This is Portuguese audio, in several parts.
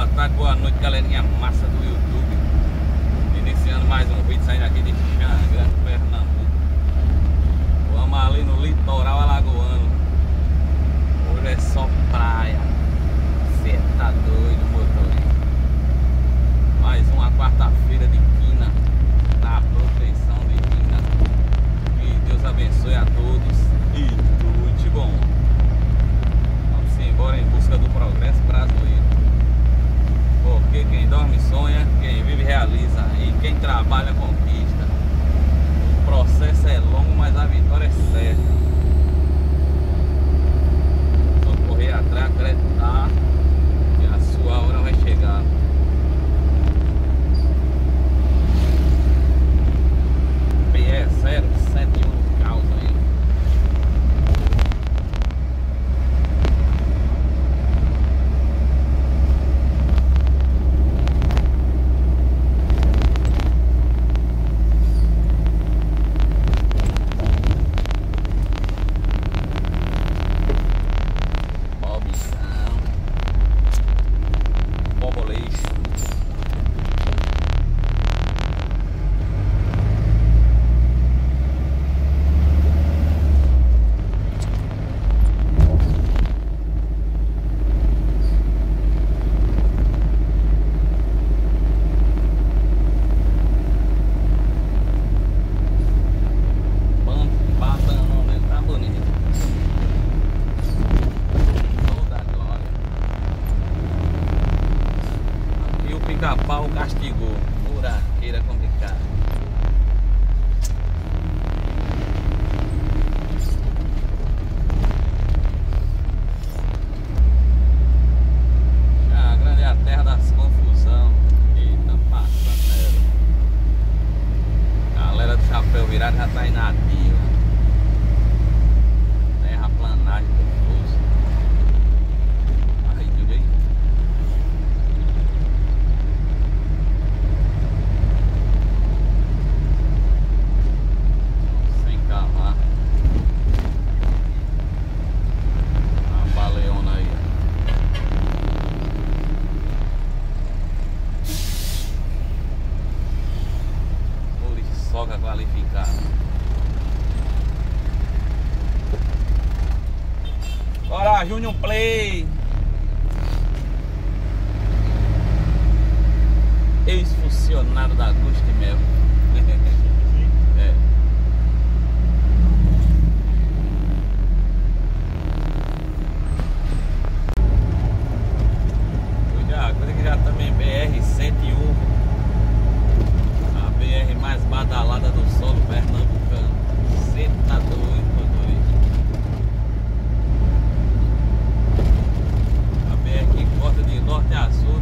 boa tarde, boa noite, galerinha massa do YouTube. Iniciando mais um vídeo, saindo aqui de Xangã, Pernambuco. Vamos ali no litoral alagoano. Hoje é só praia. Cê tá doido, motorista. Mais uma quarta-feira de quina, na proteção divina. Que Deus abençoe a todos e tudo de bom. Vamos embora em busca do progresso brasileiro. Porque quem dorme sonha, quem vive realiza e quem trabalha conquista. O processo é longo, mas a vitória é certa. Bora, Junior Play! Ex-funcionário da Augusto Mel. é. Cuidado, coisa que já em BR-101. A BR mais badalada do solo pernambucano. Cê tá doido, motorista. A BR que corta de norte a sul,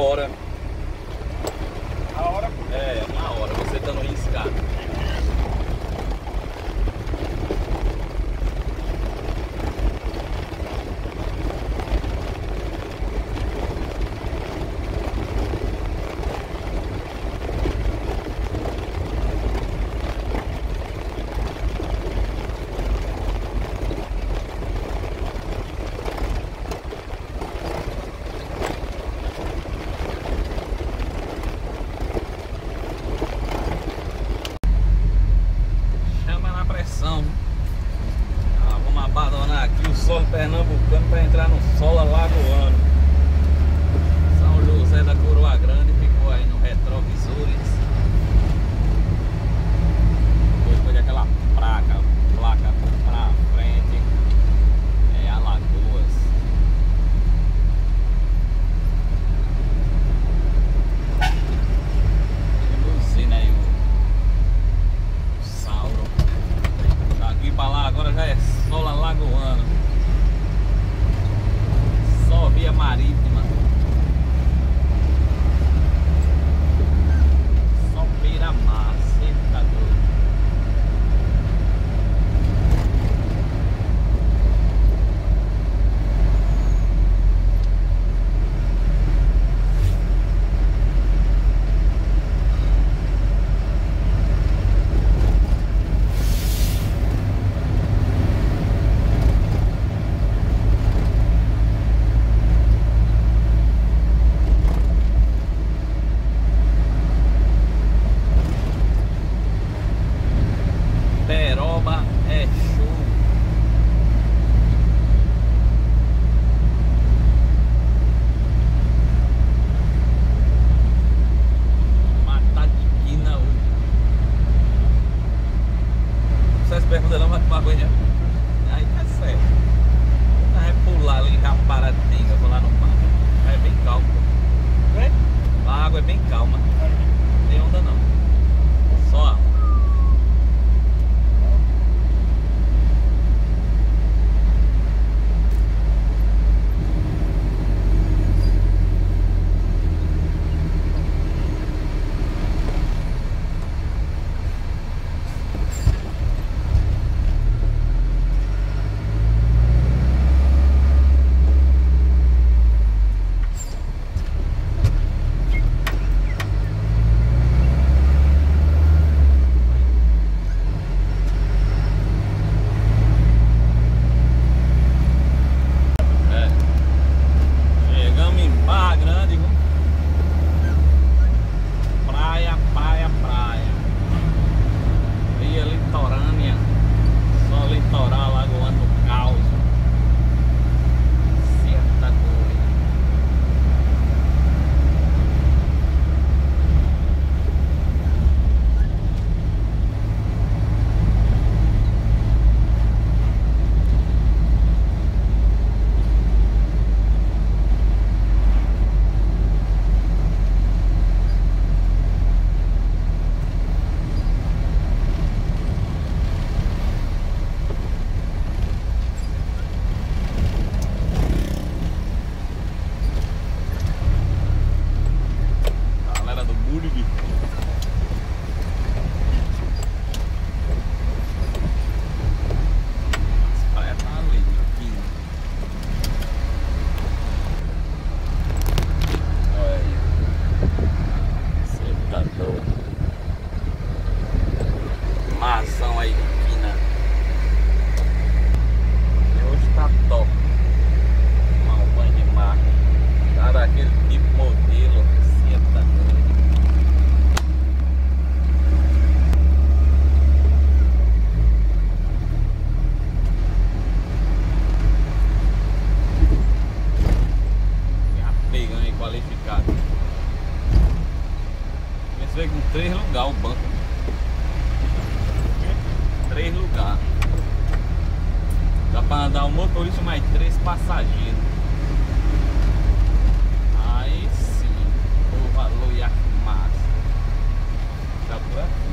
hora. qualificado. Eles veio com três lugares o banco. Três lugares. Dá para andar um motorista mais três passageiros. Aí sim, o valor e a massa. Tá por aqui.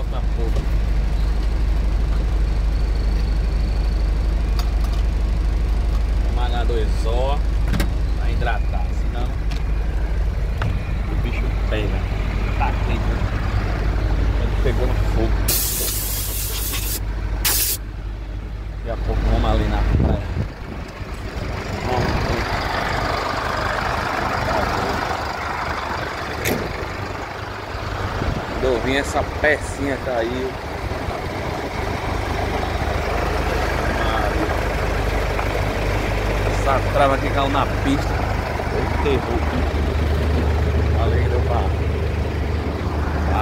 Falta pouco. Malhar dois ó pra hidratar, senão o bicho pega. Tá quente. né? Ele pegou no fogo. Daqui a pouco vamos ali na praia. Quando eu vim essa pecinha caiu. Essa trava que caiu na pista. Foi terror. Ali deu pra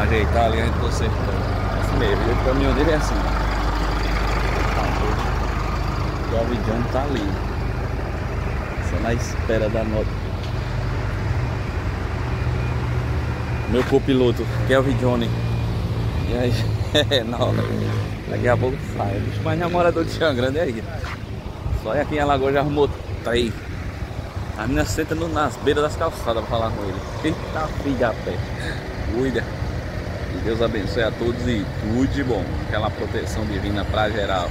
ajeitar ali, a gente consertando. Assim mesmo, o caminhão dele é assim. O Alvidiano tá ali. Só na espera da nota. Meu copiloto, Kelvin Johnny. E aí, é, não, daqui a pouco sai. Bicho, mas não é morador de Chão Grande aí. Só aqui em Alagoas já arrumou três. A menina senta no, nas beiras das calçadas pra falar com ele. Eita filha pé. Cuida. E Deus abençoe a todos e tudo de bom. Aquela proteção divina pra geral.